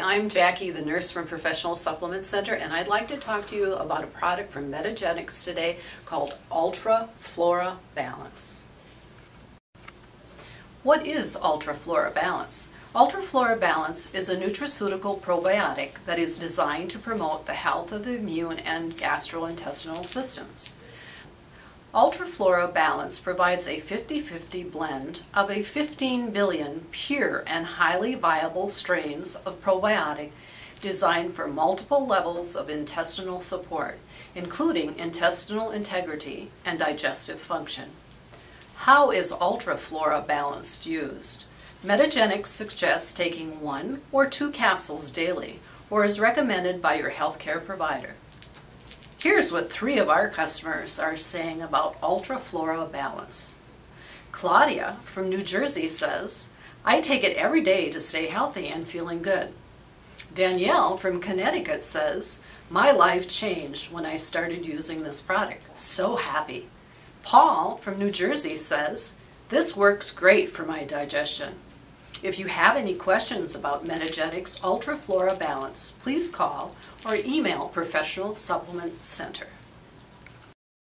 I'm Jackie, the nurse from Professional Supplement Center, and I'd like to talk to you about a product from Metagenics today called Ultra Flora Balance. What is Ultra Flora Balance? Ultra Flora Balance is a nutraceutical probiotic that is designed to promote the health of the immune and gastrointestinal systems. Ultraflora Balance provides a 50-50 blend of a 15 billion pure and highly viable strains of probiotic designed for multiple levels of intestinal support, including intestinal integrity and digestive function. How is Ultraflora Balanced used? Metagenics suggests taking one or two capsules daily or is recommended by your healthcare provider. Here's what three of our customers are saying about Ultraflora Balance. Claudia from New Jersey says, I take it every day to stay healthy and feeling good. Danielle from Connecticut says, my life changed when I started using this product. So happy. Paul from New Jersey says, this works great for my digestion. If you have any questions about Metagenics Ultraflora Balance, please call or email Professional Supplement Center.